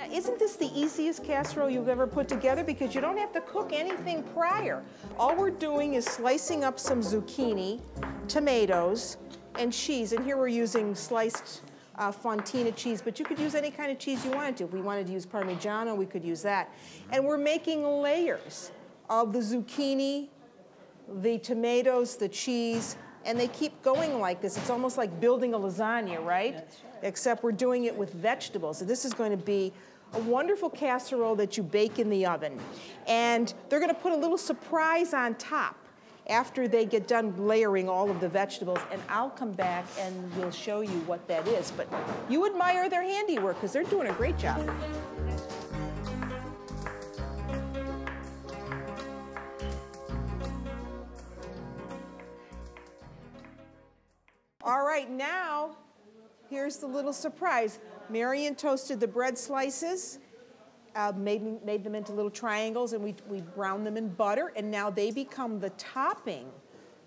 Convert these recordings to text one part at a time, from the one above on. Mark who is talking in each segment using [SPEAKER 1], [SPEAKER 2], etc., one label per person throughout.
[SPEAKER 1] Now, isn't this the easiest casserole you've ever put together? Because you don't have to cook anything prior. All we're doing is slicing up some zucchini, tomatoes, and cheese. And here we're using sliced uh, fontina cheese, but you could use any kind of cheese you wanted to. If we wanted to use Parmigiano, we could use that. And we're making layers of the zucchini, the tomatoes, the cheese, and they keep going like this. It's almost like building a lasagna, right? right? Except we're doing it with vegetables. So this is going to be a wonderful casserole that you bake in the oven. And they're going to put a little surprise on top after they get done layering all of the vegetables, and I'll come back and we'll show you what that is. But you admire their handiwork because they're doing a great job. All right, now, here's the little surprise. Marion toasted the bread slices, uh, made, made them into little triangles, and we, we browned them in butter, and now they become the topping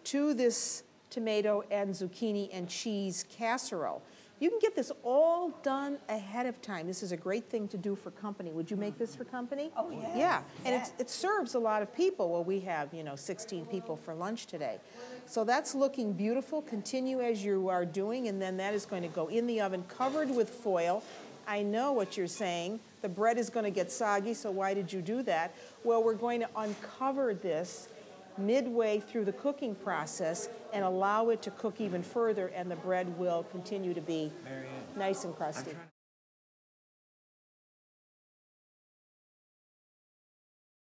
[SPEAKER 1] to this tomato and zucchini and cheese casserole. You can get this all done ahead of time. This is a great thing to do for company. Would you make this for company?
[SPEAKER 2] Oh, yeah.
[SPEAKER 1] Yeah, and yeah. it serves a lot of people. Well, we have, you know, 16 people for lunch today. So that's looking beautiful. Continue as you are doing, and then that is going to go in the oven covered with foil. I know what you're saying. The bread is going to get soggy, so why did you do that? Well, we're going to uncover this midway through the cooking process and allow it to cook even further and the bread will continue to be nice and crusty.